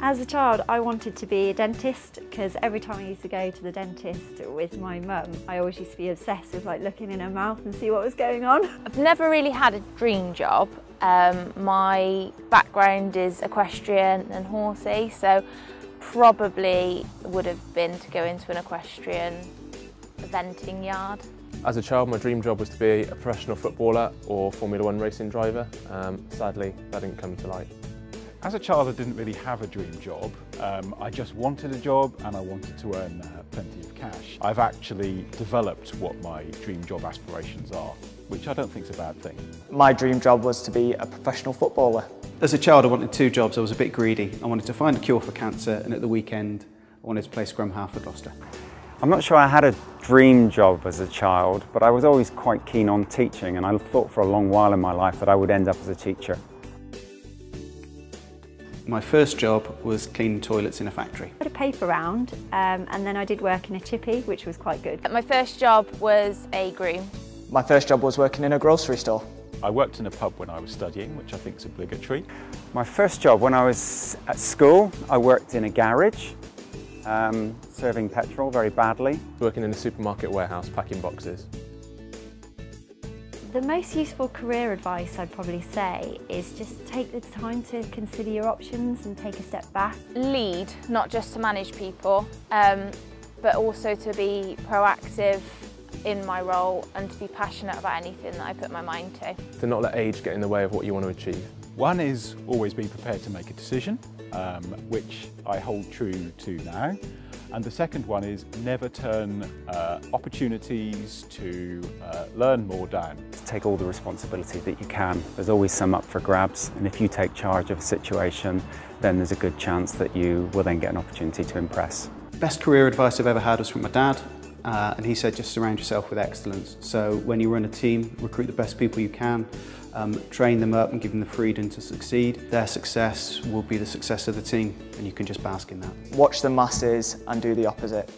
As a child, I wanted to be a dentist because every time I used to go to the dentist with my mum, I always used to be obsessed with like looking in her mouth and see what was going on. I've never really had a dream job. Um, my background is equestrian and horsey, so probably would have been to go into an equestrian eventing yard. As a child, my dream job was to be a professional footballer or Formula One racing driver. Um, sadly, that didn't come to light. As a child, I didn't really have a dream job. Um, I just wanted a job and I wanted to earn uh, plenty of cash. I've actually developed what my dream job aspirations are, which I don't think is a bad thing. My dream job was to be a professional footballer. As a child, I wanted two jobs. I was a bit greedy. I wanted to find a cure for cancer, and at the weekend, I wanted to play scrum half for Gloucester. I'm not sure I had a dream job as a child, but I was always quite keen on teaching, and I thought for a long while in my life that I would end up as a teacher. My first job was cleaning toilets in a factory. I had a paper round um, and then I did work in a chippy, which was quite good. My first job was a groom. My first job was working in a grocery store. I worked in a pub when I was studying, which I think is obligatory. My first job when I was at school, I worked in a garage, um, serving petrol very badly. Working in a supermarket warehouse, packing boxes. The most useful career advice I'd probably say is just take the time to consider your options and take a step back. Lead, not just to manage people, um, but also to be proactive in my role and to be passionate about anything that I put my mind to. To not let age get in the way of what you want to achieve. One is always be prepared to make a decision, um, which I hold true to now. And the second one is never turn uh, opportunities to uh, learn more down. Take all the responsibility that you can. There's always some up for grabs, and if you take charge of a situation, then there's a good chance that you will then get an opportunity to impress. Best career advice I've ever had was from my dad. Uh, and he said just surround yourself with excellence. So when you run a team, recruit the best people you can, um, train them up and give them the freedom to succeed. Their success will be the success of the team and you can just bask in that. Watch the masses and do the opposite.